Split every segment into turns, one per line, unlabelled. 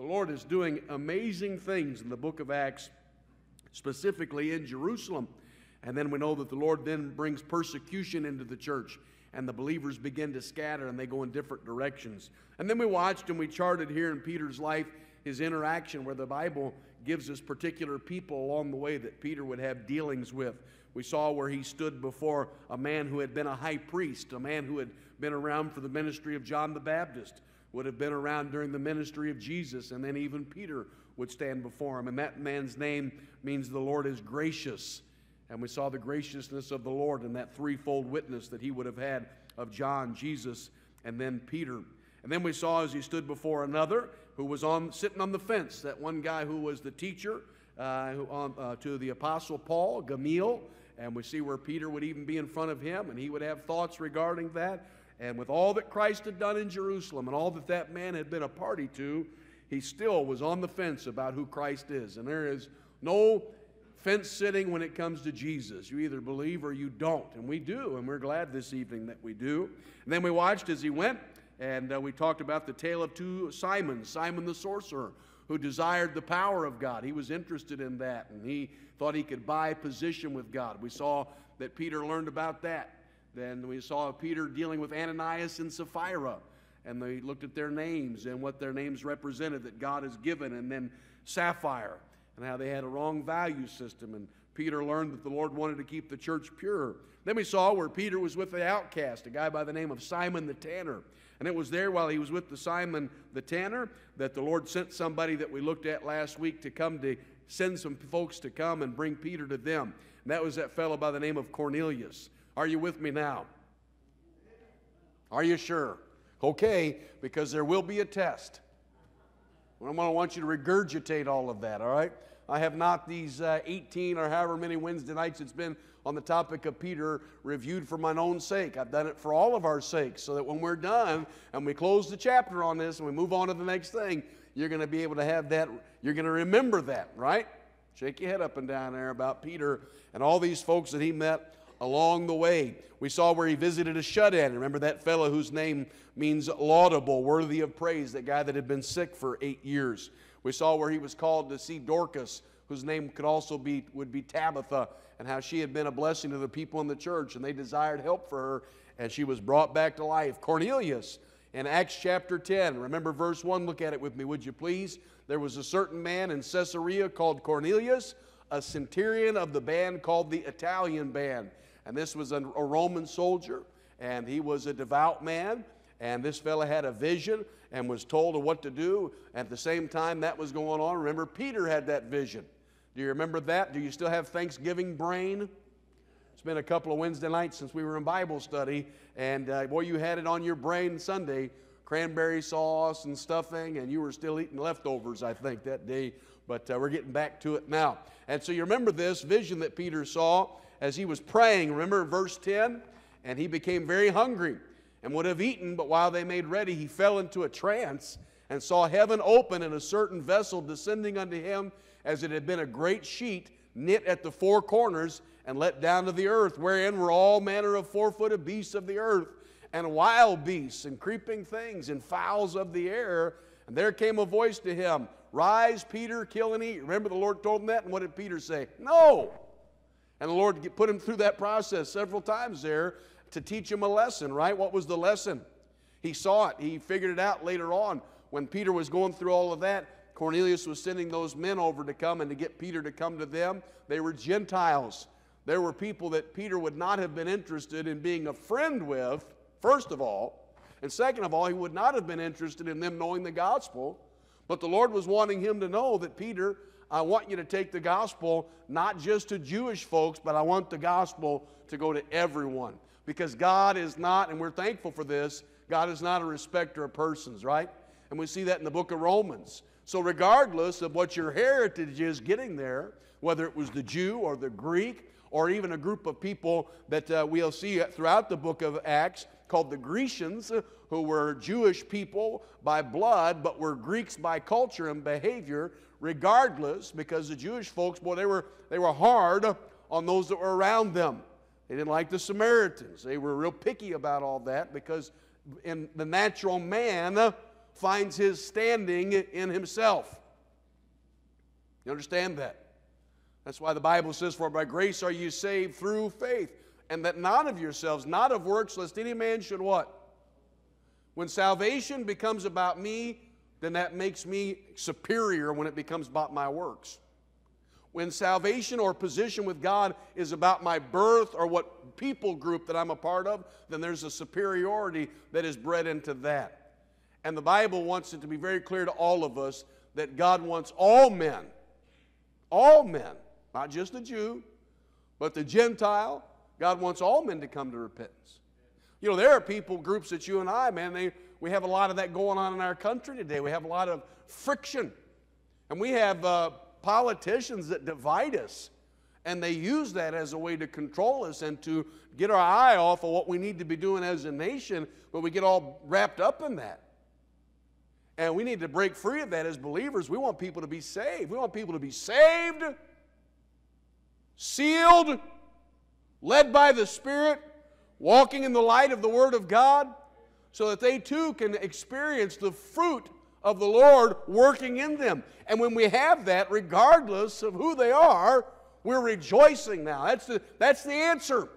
The Lord is doing amazing things in the book of Acts, specifically in Jerusalem. And then we know that the Lord then brings persecution into the church, and the believers begin to scatter and they go in different directions. And then we watched and we charted here in Peter's life his interaction where the Bible gives us particular people along the way that Peter would have dealings with. We saw where he stood before a man who had been a high priest, a man who had been around for the ministry of John the Baptist, would have been around during the ministry of Jesus, and then even Peter would stand before him. And that man's name means the Lord is gracious. And we saw the graciousness of the Lord in that threefold witness that he would have had of John, Jesus, and then Peter. And then we saw as he stood before another who was on sitting on the fence, that one guy who was the teacher uh, who, on, uh, to the apostle Paul, Gamaliel, and we see where Peter would even be in front of him, and he would have thoughts regarding that. And with all that Christ had done in Jerusalem and all that that man had been a party to, he still was on the fence about who Christ is. And there is no fence sitting when it comes to Jesus. You either believe or you don't. And we do, and we're glad this evening that we do. And then we watched as he went, and uh, we talked about the tale of two Simons Simon the sorcerer, who desired the power of God. He was interested in that, and he thought he could buy position with God. We saw that Peter learned about that. Then we saw Peter dealing with Ananias and Sapphira, and they looked at their names and what their names represented that God has given, and then Sapphire, and how they had a wrong value system. And Peter learned that the Lord wanted to keep the church pure. Then we saw where Peter was with the outcast, a guy by the name of Simon the Tanner. And it was there while he was with the Simon the Tanner that the Lord sent somebody that we looked at last week to come to send some folks to come and bring Peter to them. And that was that fellow by the name of Cornelius. Are you with me now? Are you sure? Okay, because there will be a test. I'm going to want you to regurgitate all of that, all right? I have not these uh, 18 or however many Wednesday nights it's been on the topic of Peter reviewed for mine own sake. I've done it for all of our sakes so that when we're done and we close the chapter on this and we move on to the next thing, you're going to be able to have that, you're going to remember that, right? Shake your head up and down there about Peter and all these folks that he met along the way. We saw where he visited a shut in. Remember that fellow whose name means laudable, worthy of praise, that guy that had been sick for eight years. We saw where he was called to see Dorcas, whose name could also be would be Tabitha, and how she had been a blessing to the people in the church, and they desired help for her, and she was brought back to life. Cornelius, in Acts chapter 10. Remember verse 1, look at it with me, would you please? There was a certain man in Caesarea called Cornelius, a centurion of the band called the Italian band. And this was a, Roman soldier, and he was a devout man. And this fellow had a vision and was told of what to do. At the same time that was going on, remember, Peter had that vision. Do you remember that? Do you still have Thanksgiving brain? It's been a couple of Wednesday nights since we were in Bible study, and uh, boy, you had it on your brain Sunday cranberry sauce and stuffing, and you were still eating leftovers, I think, that day. But uh, we're getting back to it now. And so you remember this vision that Peter saw as he was praying. Remember verse 10? And he became very hungry and would have eaten, but while they made ready, he fell into a trance and saw heaven open and a certain vessel descending unto him as it had been a great sheet knit at the four corners and let down to the earth, wherein were all manner of four footed beasts of the earth, and wild beasts, and creeping things, and fowls of the air. And there came a voice to him, Rise, Peter, kill and eat. Remember the Lord told him that? And what did Peter say? No. And the Lord put him through that process several times there to teach him a lesson, right? What was the lesson? He saw it, he figured it out later on. When Peter was going through all of that, Cornelius was sending those men over to come and to get Peter to come to them. They were Gentiles. There were people that Peter would not have been interested in being a friend with, first of all. And second of all, he would not have been interested in them knowing the gospel. But the Lord was wanting him to know that, Peter, I want you to take the gospel not just to Jewish folks, but I want the gospel to go to everyone. Because God is not, and we're thankful for this, God is not a respecter of persons, right? And we see that in the book of Romans. So, regardless of what your heritage is getting there, whether it was the Jew or the Greek or even a group of people that uh, we'll see throughout the book of Acts called the Grecians, who were Jewish people by blood but were Greeks by culture and behavior, regardless, because the Jewish folks, boy, they were, they were hard on those that were around them. They didn't like the Samaritans. They were real picky about all that because in the natural man, finds his standing in himself. You understand that? That's why the Bible says, For by grace are you saved through faith, and that not of yourselves, not of works, lest any man should what? When salvation becomes about me, then that makes me superior when it becomes about my works. When salvation or position with God is about my birth or what people group that I'm a part of, then there's a superiority that is bred into that. And the Bible wants it to be very clear to all of us that God wants all men, all men, not just the Jew, but the Gentile, God wants all men to come to repentance. You know, there are people groups that you and I, man, they, we have a lot of that going on in our country today. We have a lot of friction. And we have uh, politicians that divide us. And they use that as a way to control us and to get our eye off of what we need to be doing as a nation, but we get all wrapped up in that. And we need to break free of that as believers. We want people to be saved. We want people to be saved, sealed, led by the Spirit, walking in the light of the Word of God, so that they too can experience the fruit of the Lord working in them. And when we have that, regardless of who they are, we're rejoicing now. That's the, that's the answer.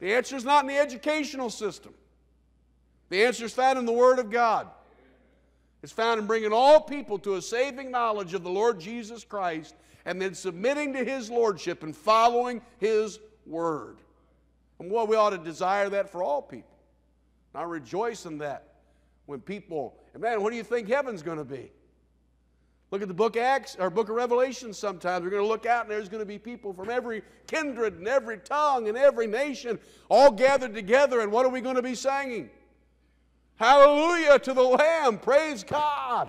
The answer is not in the educational system. The answer is found in the Word of God. It's found in bringing all people to a saving knowledge of the Lord Jesus Christ and then submitting to His Lordship and following His Word. And well, we ought to desire that for all people. I rejoice in that when people, man, what do you think heaven's going to be? Look at the book Acts or book of Revelation sometimes. We're going to look out and there's going to be people from every kindred and every tongue and every nation all gathered together. And what are we going to be singing? Hallelujah to the Lamb. Praise God.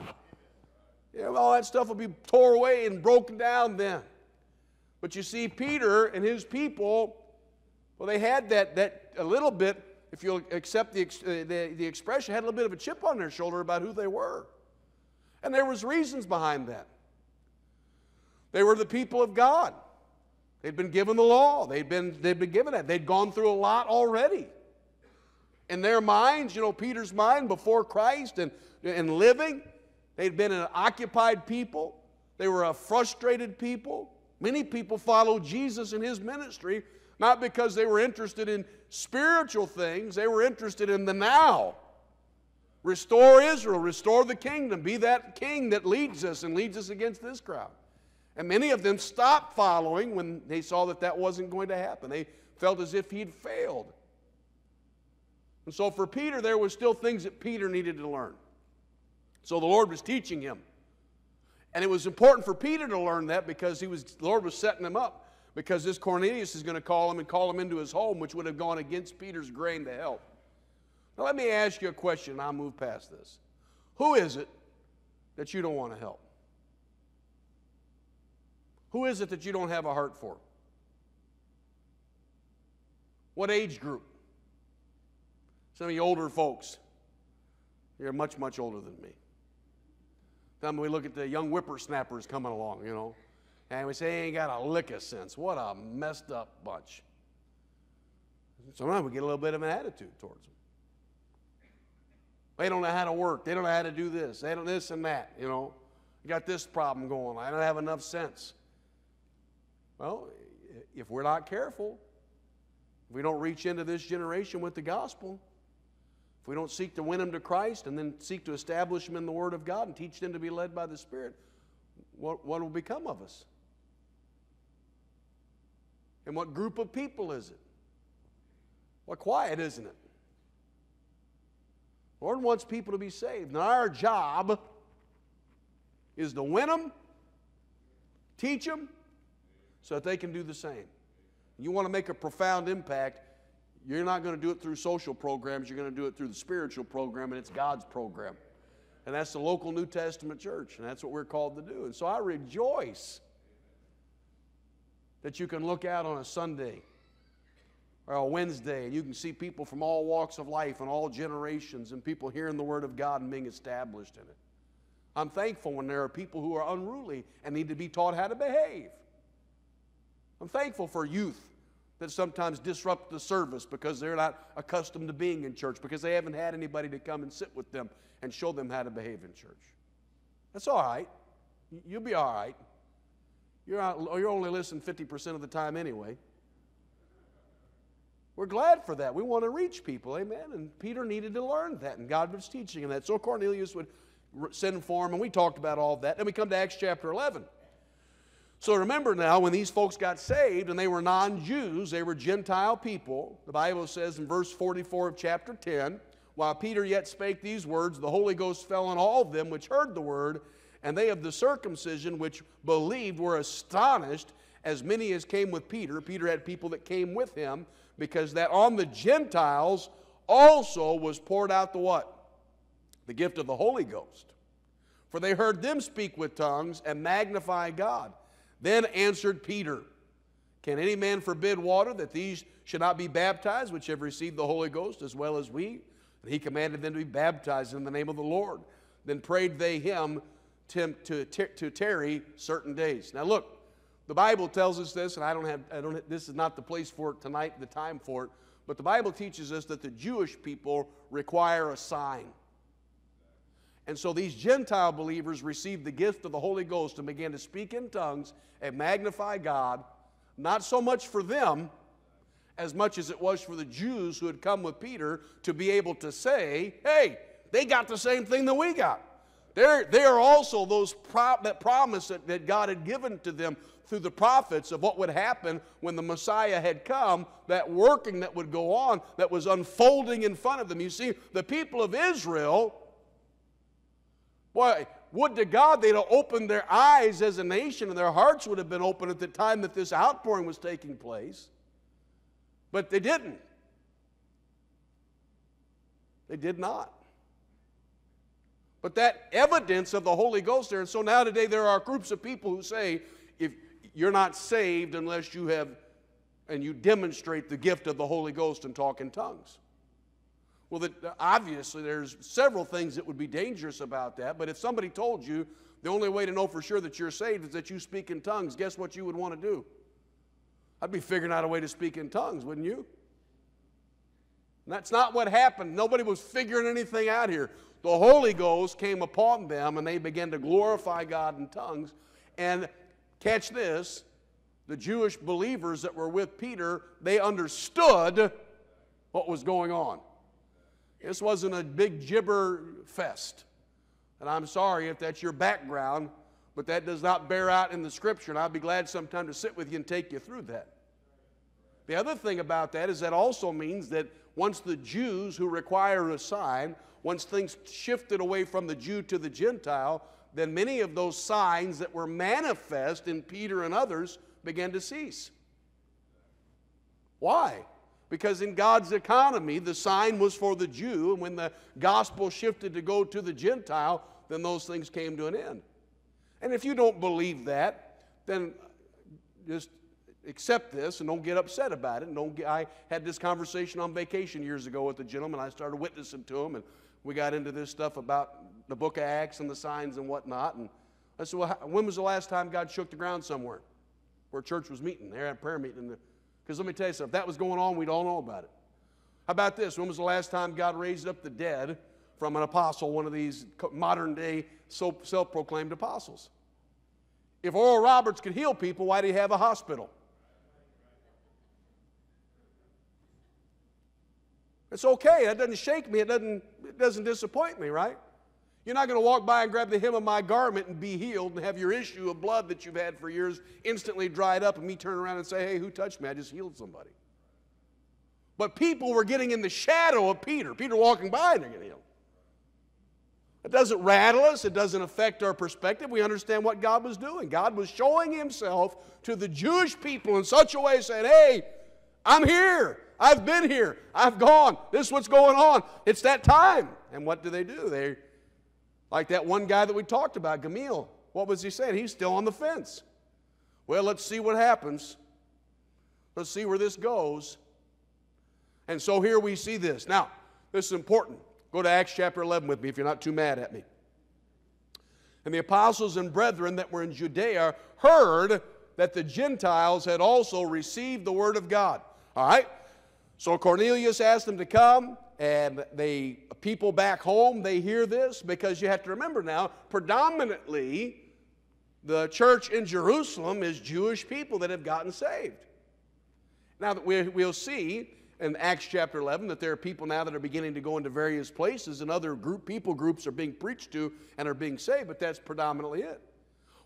Yeah, all that stuff will be tore away and broken down then. But you see, Peter and his people, well, they had that, that a little bit if you'll accept the, uh, the, the expression, had a little bit of a chip on their shoulder about who they were. And there was reasons behind that. They were the people of God. They'd been given the law. They'd been, they'd been given that. They'd gone through a lot already. In their minds, you know, Peter's mind before Christ and, and living, they'd been an occupied people. They were a frustrated people. Many people followed Jesus in his ministry not because they were interested in spiritual things, they were interested in the now. Restore Israel, restore the kingdom, be that king that leads us and leads us against this crowd. And many of them stopped following when they saw that that wasn't going to happen. They felt as if he'd failed. And so for Peter, there was still things that Peter needed to learn. So the Lord was teaching him. And it was important for Peter to learn that because he was, the Lord was setting him up because this Cornelius is going to call him and call him into his home, which would have gone against Peter's grain to help. Now, let me ask you a question, and I'll move past this. Who is it that you don't want to help? Who is it that you don't have a heart for? What age group? Some of you older folks. You're much, much older than me. Then we look at the young whippersnappers coming along, you know. And we say, he ain't got a lick of sense. What a messed up bunch. Sometimes we get a little bit of an attitude towards them. They don't know how to work. They don't know how to do this. They don't this and that, you know. You got this problem going. I don't have enough sense. Well, if we're not careful, if we don't reach into this generation with the gospel, if we don't seek to win them to Christ and then seek to establish them in the Word of God and teach them to be led by the Spirit, what, what will become of us? And what group of people is it? Well, quiet, isn't it? Lord wants people to be saved. Now, our job is to win them, teach them, so that they can do the same. You want to make a profound impact, you're not going to do it through social programs, you're going to do it through the spiritual program, and it's God's program. And that's the local New Testament church, and that's what we're called to do. And so I rejoice that you can look out on a Sunday or a Wednesday and you can see people from all walks of life and all generations and people hearing the Word of God and being established in it. I'm thankful when there are people who are unruly and need to be taught how to behave. I'm thankful for youth that sometimes disrupt the service because they're not accustomed to being in church, because they haven't had anybody to come and sit with them and show them how to behave in church. That's all right. You'll be all right. You're, not, you're only listening 50% of the time anyway. We're glad for that. We want to reach people, amen. And Peter needed to learn that, and God was teaching him that. So Cornelius would send for him, and we talked about all that. Then we come to Acts chapter 11. So remember now, when these folks got saved and they were non Jews, they were Gentile people, the Bible says in verse 44 of chapter 10, while Peter yet spake these words, the Holy Ghost fell on all of them which heard the word, and they of the circumcision which believed were astonished, as many as came with Peter. Peter had people that came with him, because that on the Gentiles also was poured out the what? The gift of the Holy Ghost. For they heard them speak with tongues and magnify God. Then answered Peter, Can any man forbid water that these should not be baptized, which have received the Holy Ghost as well as we? And he commanded them to be baptized in the name of the Lord. Then prayed they him to, to, to tarry certain days. Now look, the Bible tells us this, and I don't have, I don't, this is not the place for it tonight, the time for it, but the Bible teaches us that the Jewish people require a sign. And so these Gentile believers received the gift of the Holy Ghost and began to speak in tongues and magnify God, not so much for them as much as it was for the Jews who had come with Peter to be able to say, hey, they got the same thing that we got. They're, are also those pro- that promise that, that God had given to them through the prophets of what would happen when the Messiah had come, that working that would go on, that was unfolding in front of them. You see, the people of Israel, boy, would to God they'd have opened their eyes as a nation and their hearts would have been open at the time that this outpouring was taking place. But they didn't. They did not. But that evidence of the Holy Ghost there, and so now today there are groups of people who say, if you're not saved unless you have and you demonstrate the gift of the Holy Ghost and talk in tongues. Well, that, obviously, there's several things that would be dangerous about that, but if somebody told you the only way to know for sure that you're saved is that you speak in tongues, guess what you would want to do? I'd be figuring out a way to speak in tongues, wouldn't you? And that's not what happened. Nobody was figuring anything out here. The Holy Ghost came upon them and they began to glorify God in tongues. And Catch this the Jewish believers that were with Peter, they understood what was going on. This wasn't a big gibber fest. And I'm sorry if that's your background, but that does not bear out in the scripture. And I'll be glad sometime to sit with you and take you through that. The other thing about that is that also means that once the Jews who require a sign, once things shifted away from the Jew to the Gentile, then many of those signs that were manifest in Peter and others began to cease. Why? Because in God's economy, the sign was for the Jew, and when the gospel shifted to go to the Gentile, then those things came to an end. And if you don't believe that, then just accept this and don't get upset about it. And don't get, I had this conversation on vacation years ago with a gentleman. I started witnessing to him, and we got into this stuff about the book of Acts and the signs and whatnot. And I said, Well, when was the last time God shook the ground somewhere where church was meeting? They had a prayer meeting. Because let me tell you something, if that was going on, we'd all know about it. How about this? When was the last time God raised up the dead from an apostle, one of these modern day self proclaimed apostles? If Oral Roberts could heal people, why do he have a hospital? It's okay. That doesn't shake me. It doesn't, it doesn't disappoint me, right? You're not going to walk by and grab the hem of my garment and be healed and have your issue of blood that you've had for years instantly dried up and me turn around and say, hey, who touched me? I just healed somebody. But people were getting in the shadow of Peter. Peter walking by and they're getting healed. It doesn't rattle us, it doesn't affect our perspective. We understand what God was doing. God was showing himself to the Jewish people in such a way, saying, Hey, I'm here. I've been here. I've gone. This is what's going on. It's that time. And what do they do? They like that one guy that we talked about, Gamaliel. What was he saying? He's still on the fence. Well, let's see what happens. Let's see where this goes. And so here we see this. Now, this is important. Go to Acts chapter 11 with me if you're not too mad at me. And the apostles and brethren that were in Judea heard that the Gentiles had also received the word of God. All right? So Cornelius asked them to come, and the people back home they hear this because you have to remember now, predominantly the church in Jerusalem is Jewish people that have gotten saved. Now that we, we'll see in Acts chapter 11 that there are people now that are beginning to go into various places and other group people groups are being preached to and are being saved, but that's predominantly it.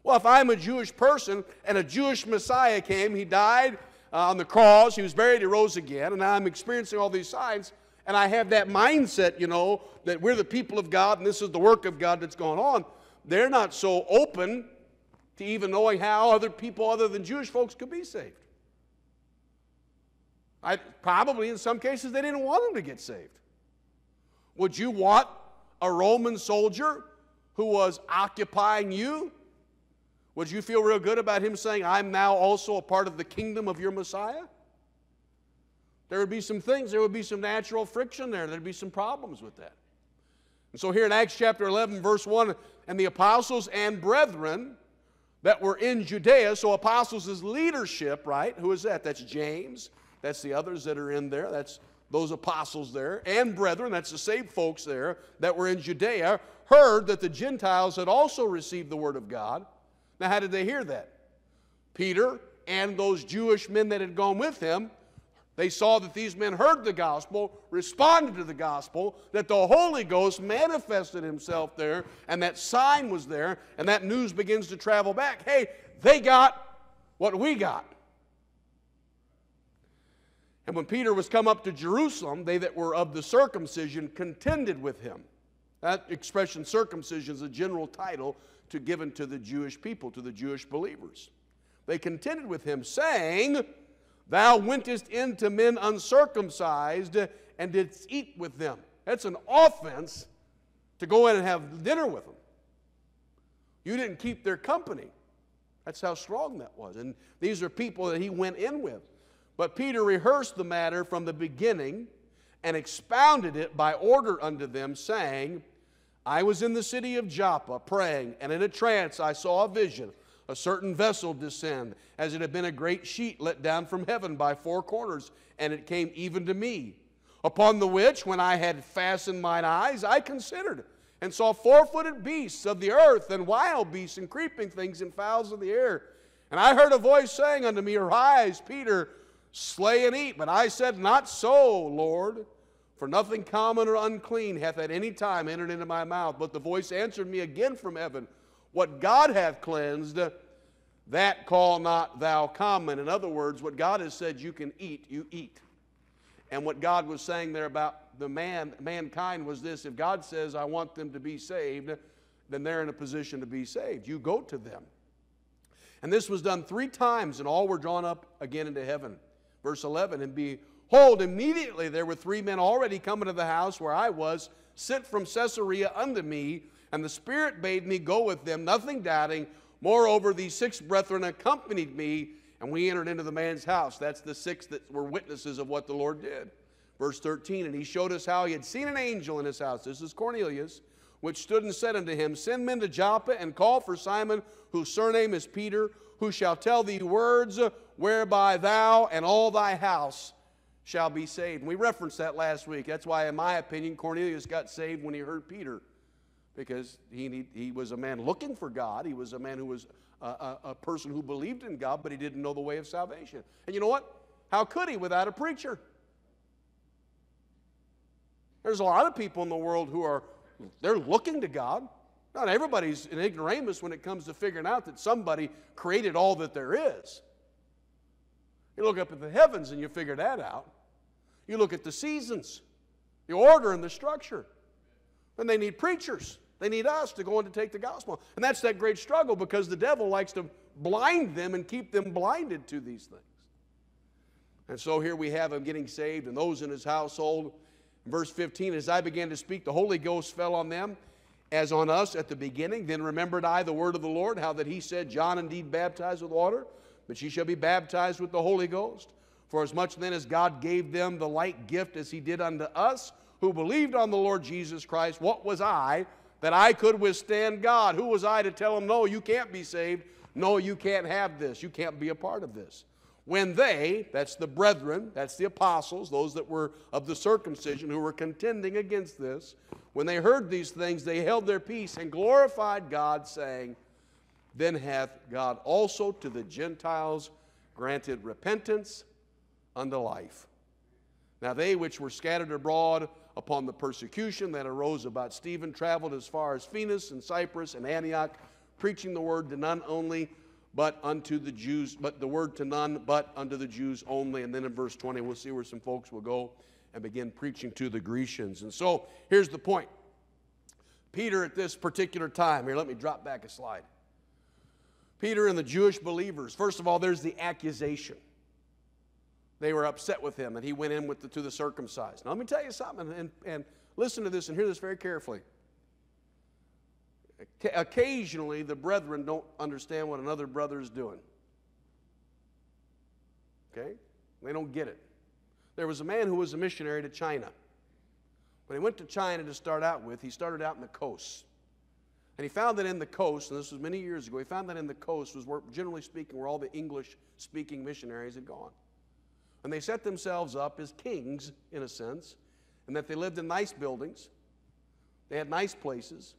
Well, if I'm a Jewish person and a Jewish Messiah came, he died uh, on the cross, he was buried, he rose again, and I'm experiencing all these signs, and I have that mindset, you know, that we're the people of God and this is the work of God that's going on. They're not so open to even knowing how other people other than Jewish folks could be saved. I, probably in some cases they didn't want them to get saved. Would you want a Roman soldier who was occupying you? Would you feel real good about him saying, I'm now also a part of the kingdom of your Messiah? There would be some things, there would be some natural friction there, there'd be some problems with that. And so here in Acts chapter 11, verse 1, and the apostles and brethren that were in Judea, so apostles is leadership, right? Who is that? That's James. That's the others that are in there. That's those apostles there. And brethren, that's the saved folks there that were in Judea, heard that the Gentiles had also received the word of God. Now, how did they hear that? Peter and those Jewish men that had gone with him, they saw that these men heard the gospel, responded to the gospel, that the Holy Ghost manifested himself there, and that sign was there, and that news begins to travel back. Hey, they got what we got. And when Peter was come up to Jerusalem, they that were of the circumcision contended with him. That expression, circumcision, is a general title to given to the Jewish people, to the Jewish believers. They contended with him, saying, Thou wentest into men uncircumcised and didst eat with them. That's an offense to go in and have dinner with them. You didn't keep their company. That's how strong that was. And these are people that he went in with. But Peter rehearsed the matter from the beginning and expounded it by order unto them, saying, I was in the city of Joppa praying, and in a trance I saw a vision, a certain vessel descend, as it had been a great sheet let down from heaven by four corners, and it came even to me. Upon the which, when I had fastened mine eyes, I considered, and saw four footed beasts of the earth, and wild beasts, and creeping things, and fowls of the air. And I heard a voice saying unto me, Arise, Peter, slay and eat. But I said, Not so, Lord. For nothing common or unclean hath at any time entered into my mouth. But the voice answered me again from heaven, What God hath cleansed, that call not thou common. In other words, what God has said you can eat, you eat. And what God was saying there about the man, mankind was this if God says, I want them to be saved, then they're in a position to be saved. You go to them. And this was done three times, and all were drawn up again into heaven. Verse 11, and behold, immediately there were three men already coming to the house where I was, sent from Caesarea unto me, and the Spirit bade me go with them, nothing doubting. Moreover, these six brethren accompanied me, and we entered into the man's house. That's the six that were witnesses of what the Lord did. Verse 13, and he showed us how he had seen an angel in his house. This is Cornelius, which stood and said unto him, Send men to Joppa and call for Simon, whose surname is Peter, who shall tell thee words whereby thou and all thy house shall be saved. And we referenced that last week. That's why, in my opinion, Cornelius got saved when he heard Peter, because he, he was a man looking for God. He was a man who was a, a, a person who believed in God, but he didn't know the way of salvation. And you know what? How could he without a preacher? There's a lot of people in the world who are they're looking to God. Not everybody's an ignoramus when it comes to figuring out that somebody created all that there is. You look up at the heavens and you figure that out. You look at the seasons, the order and the structure. And they need preachers. They need us to go in to take the gospel. And that's that great struggle because the devil likes to blind them and keep them blinded to these things. And so here we have him getting saved and those in his household. verse 15, as I began to speak, the Holy Ghost fell on them as on us at the beginning. Then remembered I the word of the Lord, how that he said, John indeed baptized with water, but ye shall be baptized with the Holy Ghost. For as much then as God gave them the like gift as he did unto us, who believed on the Lord Jesus Christ, what was I that I could withstand God? Who was I to tell him, no, you can't be saved? No, you can't have this. You can't be a part of this. When they, that's the brethren, that's the apostles, those that were of the circumcision who were contending against this, when they heard these things, they held their peace and glorified God, saying, Then hath God also to the Gentiles granted repentance unto life. Now they which were scattered abroad upon the persecution that arose about Stephen traveled as far as Phoenix and Cyprus and Antioch, preaching the word to none only, but unto the Jews, but the word to none, but unto the Jews only. And then in verse 20, we'll see where some folks will go and begin preaching to the Grecians. And so here's the point. Peter, at this particular time, here, let me drop back a slide. Peter and the Jewish believers, first of all, there's the accusation. They were upset with him and he went in with the, to the circumcised. Now, let me tell you something, and, and listen to this and hear this very carefully. Occasionally, the brethren don't understand what another brother is doing. Okay? They don't get it. There was a man who was a missionary to China. When he went to China to start out with, he started out in the coast. And he found that in the coast, and this was many years ago, he found that in the coast was where, generally speaking, where all the English speaking missionaries had gone. And they set themselves up as kings, in a sense, and that they lived in nice buildings, they had nice places,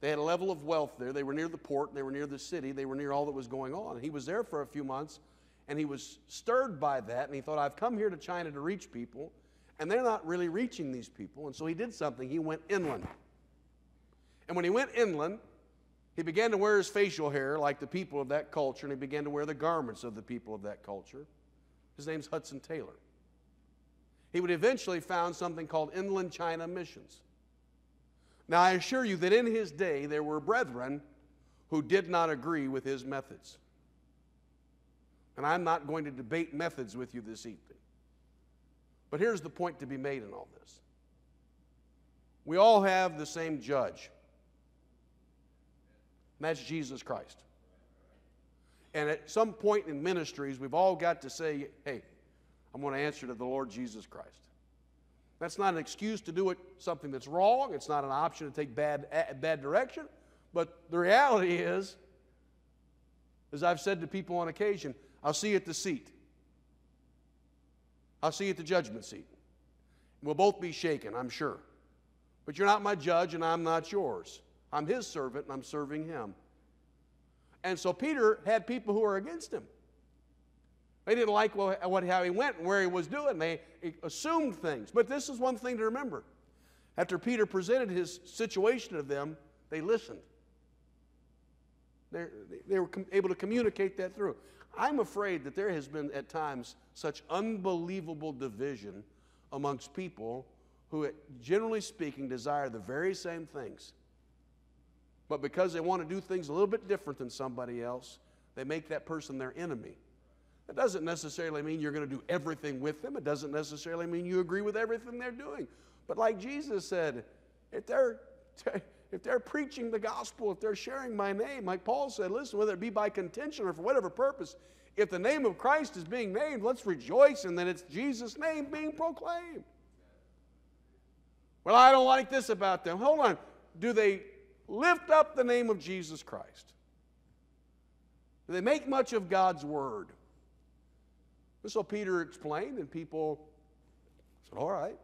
they had a level of wealth there. They were near the port, they were near the city, they were near all that was going on. And he was there for a few months, and he was stirred by that, and he thought, I've come here to China to reach people, and they're not really reaching these people. And so he did something. He went inland. And when he went inland, he began to wear his facial hair like the people of that culture, and he began to wear the garments of the people of that culture. His name's Hudson Taylor. He would eventually found something called Inland China Missions. Now, I assure you that in his day there were brethren who did not agree with his methods. And I'm not going to debate methods with you this evening. But here's the point to be made in all this we all have the same judge, and that's Jesus Christ. And at some point in ministries, we've all got to say, hey, I'm going to answer to the Lord Jesus Christ. That's not an excuse to do it something that's wrong. It's not an option to take bad, bad direction. But the reality is, as I've said to people on occasion, I'll see you at the seat. I'll see you at the judgment seat. We'll both be shaken, I'm sure. But you're not my judge, and I'm not yours. I'm his servant, and I'm serving him. And so Peter had people who were against him. They didn't like what, how he went and where he was doing. They assumed things. But this is one thing to remember. After Peter presented his situation to them, they listened. They're, they were able to communicate that through. I'm afraid that there has been at times such unbelievable division amongst people who, generally speaking, desire the very same things. But because they want to do things a little bit different than somebody else, they make that person their enemy. It doesn't necessarily mean you're going to do everything with them. It doesn't necessarily mean you agree with everything they're doing. But like Jesus said, if they're if they're preaching the gospel, if they're sharing my name, like Paul said, listen, whether it be by contention or for whatever purpose, if the name of Christ is being named, let's rejoice and that it's Jesus' name being proclaimed. Well, I don't like this about them. Hold on. Do they lift up the name of Jesus Christ? Do they make much of God's word? So Peter explained, and people said, All right.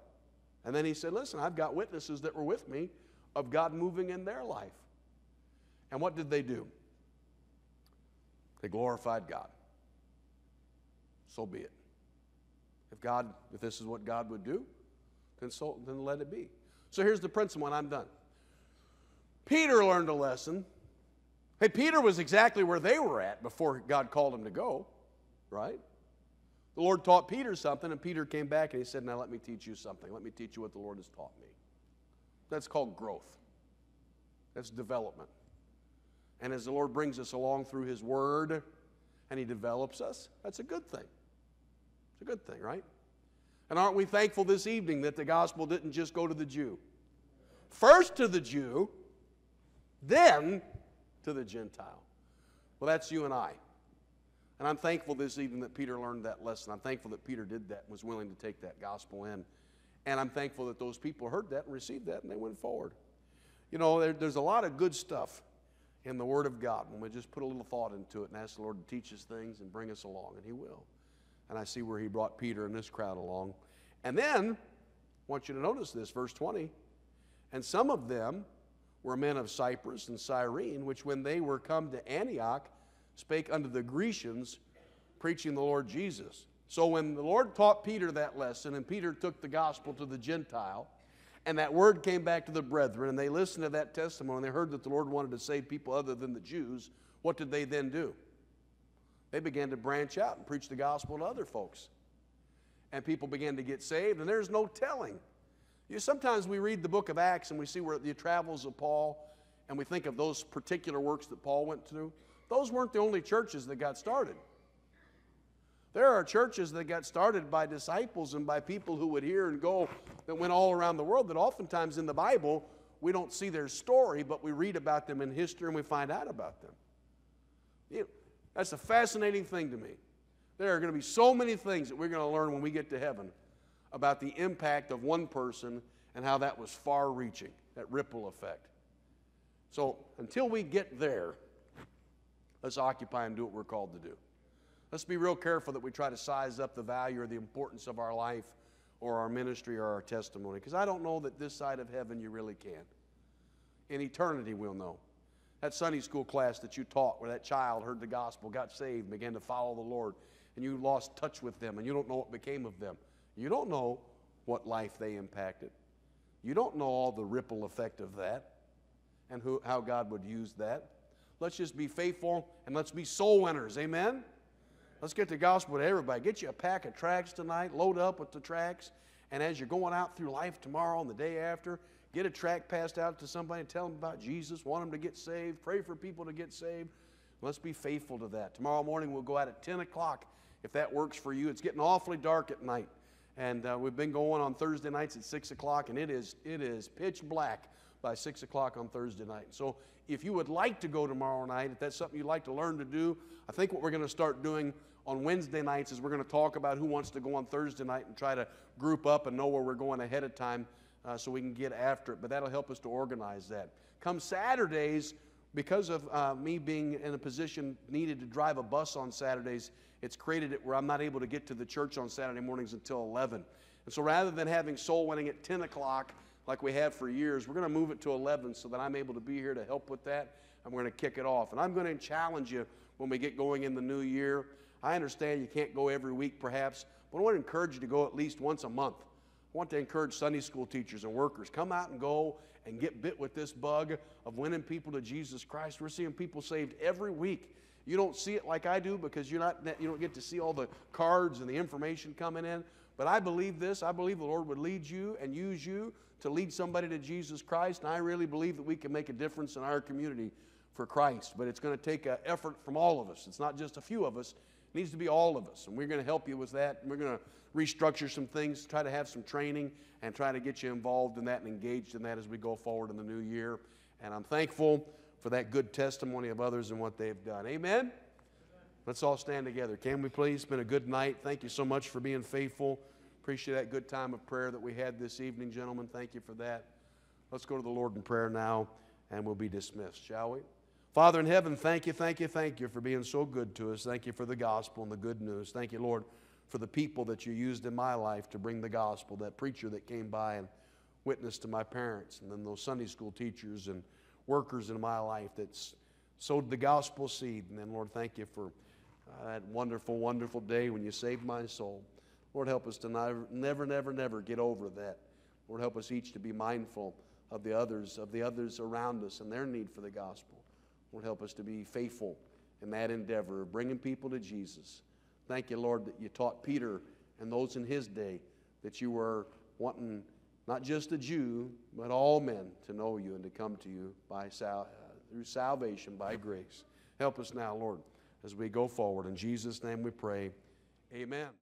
And then he said, Listen, I've got witnesses that were with me of God moving in their life. And what did they do? They glorified God. So be it. If God, if this is what God would do, then, so, then let it be. So here's the principle, and I'm done. Peter learned a lesson. Hey, Peter was exactly where they were at before God called him to go, right? The Lord taught Peter something, and Peter came back and he said, Now let me teach you something. Let me teach you what the Lord has taught me. That's called growth, that's development. And as the Lord brings us along through His Word and He develops us, that's a good thing. It's a good thing, right? And aren't we thankful this evening that the gospel didn't just go to the Jew? First to the Jew, then to the Gentile. Well, that's you and I. And I'm thankful this evening that Peter learned that lesson. I'm thankful that Peter did that, was willing to take that gospel in. And I'm thankful that those people heard that and received that and they went forward. You know, there, there's a lot of good stuff in the Word of God when we just put a little thought into it and ask the Lord to teach us things and bring us along, and He will. And I see where He brought Peter and this crowd along. And then, I want you to notice this, verse 20. And some of them were men of Cyprus and Cyrene, which when they were come to Antioch, spake unto the Grecians, preaching the Lord Jesus. So when the Lord taught Peter that lesson, and Peter took the gospel to the Gentile, and that word came back to the brethren, and they listened to that testimony, and they heard that the Lord wanted to save people other than the Jews, what did they then do? They began to branch out and preach the gospel to other folks. And people began to get saved, and there's no telling. You know, sometimes we read the book of Acts and we see where the travels of Paul, and we think of those particular works that Paul went through. Those weren't the only churches that got started. There are churches that got started by disciples and by people who would hear and go that went all around the world that oftentimes in the Bible we don't see their story, but we read about them in history and we find out about them. You know, that's a fascinating thing to me. There are going to be so many things that we're going to learn when we get to heaven about the impact of one person and how that was far reaching, that ripple effect. So until we get there, let's occupy and do what we're called to do. Let's be real careful that we try to size up the value or the importance of our life or our ministry or our testimony, because I don't know that this side of heaven you really can. In eternity, we'll know. That Sunday school class that you taught, where that child heard the gospel, got saved, began to follow the Lord, and you lost touch with them, and you don't know what became of them. You don't know what life they impacted. You don't know all the ripple effect of that and who, how God would use that. Let's just be faithful and let's be soul winners. Amen? Let's get the gospel to everybody. Get you a pack of tracts tonight, load up with the tracts, and as you're going out through life tomorrow and the day after, get a tract passed out to somebody and tell them about Jesus, want them to get saved, pray for people to get saved. Let's be faithful to that. Tomorrow morning we'll go out at 10 o'clock if that works for you. It's getting awfully dark at night. And uh, we've been going on Thursday nights at 6 o'clock, and it is, it is pitch black by 6 o'clock on Thursday night. So if you would like to go tomorrow night, if that's something you'd like to learn to do, I think what we're going to start doing on Wednesday nights is we're going to talk about who wants to go on Thursday night and try to group up and know where we're going ahead of time uh, so we can get after it. But that'll help us to organize that. Come Saturdays, because of uh, me being in a position needed to drive a bus on Saturdays, it's created it where I'm not able to get to the church on Saturday mornings until 11. And so rather than having soul winning at 10 o'clock like we have for years, we're going to move it to 11 so that I'm able to be here to help with that. And we're going to kick it off. And I'm going to challenge you when we get going in the new year. I understand you can't go every week, perhaps, but I want to encourage you to go at least once a month. I want to encourage Sunday school teachers and workers come out and go and get bit with this bug of winning people to Jesus Christ. We're seeing people saved every week. You don't see it like I do because you're not, you don't get to see all the cards and the information coming in. But I believe this. I believe the Lord would lead you and use you to lead somebody to Jesus Christ. And I really believe that we can make a difference in our community for Christ. But it's going to take an effort from all of us. It's not just a few of us, it needs to be all of us. And we're going to help you with that. And we're going to restructure some things, try to have some training, and try to get you involved in that and engaged in that as we go forward in the new year. And I'm thankful for that good testimony of others and what they've done. Amen? Let's all stand together. Can we please? It's been a good night. Thank you so much for being faithful. Appreciate that good time of prayer that we had this evening, gentlemen. Thank you for that. Let's go to the Lord in prayer now, and we'll be dismissed, shall we? Father in heaven, thank you, thank you, thank you for being so good to us. Thank you for the gospel and the good news. Thank you, Lord, for the people that you used in my life to bring the gospel, that preacher that came by and witnessed to my parents, and then those Sunday school teachers and workers in my life that sowed the gospel seed. And then, Lord, thank you for uh, that wonderful, wonderful day when you saved my soul. Lord, help us to never, never, never, never get over that. Lord, help us each to be mindful of the others, of the others around us and their need for the gospel. Lord, help us to be faithful in that endeavor of bringing people to Jesus. Thank you, Lord, that you taught Peter and those in his day that you were wanting not just a Jew, but all men to know you and to come to you by sal- uh, through salvation by grace. Help us now, Lord, as we go forward. In Jesus' name we pray. Amen.